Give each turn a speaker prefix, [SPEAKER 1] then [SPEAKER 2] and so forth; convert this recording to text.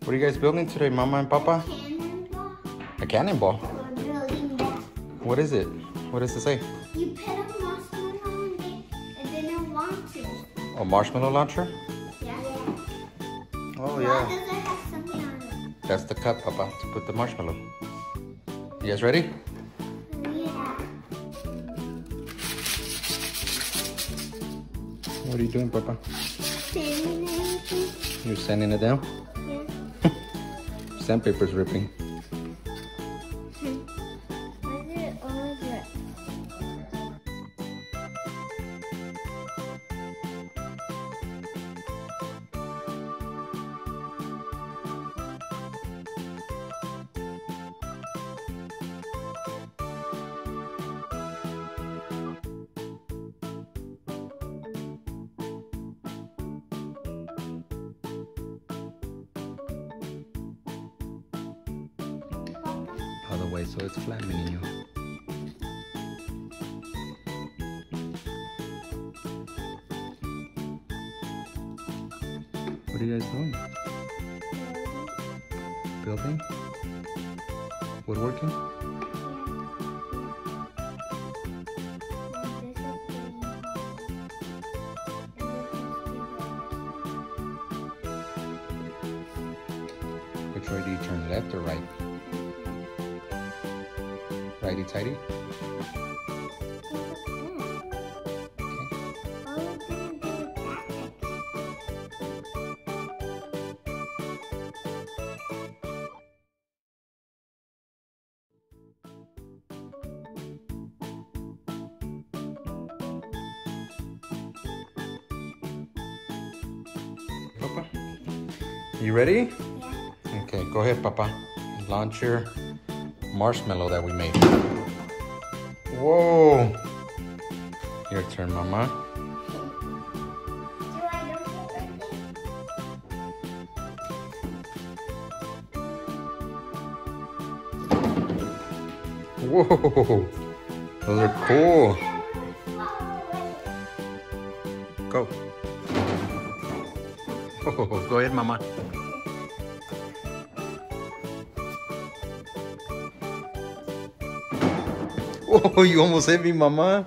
[SPEAKER 1] What are you guys building today, Mama and Papa?
[SPEAKER 2] Cannonball.
[SPEAKER 1] A cannonball.
[SPEAKER 2] We're building that.
[SPEAKER 1] What is it? What does it say?
[SPEAKER 2] You put a marshmallow in it, and then it launches.
[SPEAKER 1] A marshmallow launcher?
[SPEAKER 2] Yeah.
[SPEAKER 1] Oh
[SPEAKER 2] Why
[SPEAKER 1] yeah.
[SPEAKER 2] does it have something on it?
[SPEAKER 1] That's the cup, Papa, to put the marshmallow. You guys ready?
[SPEAKER 2] Yeah.
[SPEAKER 1] What are you doing, Papa?
[SPEAKER 2] Spinning everything.
[SPEAKER 1] You're sanding it down? Sandpaper's ripping. Otherwise, so it's flat, mi. What are you guys doing? Building? Woodworking? Which way do you turn, left or right? Righty tighty? Papa, you ready? Okay, go ahead, Papa. Launch your marshmallow that we made. Whoa! Your turn, Mama. Whoa! Those are cool. Go. Oh, go ahead, Mama. Oh, you almost hit me, Mama.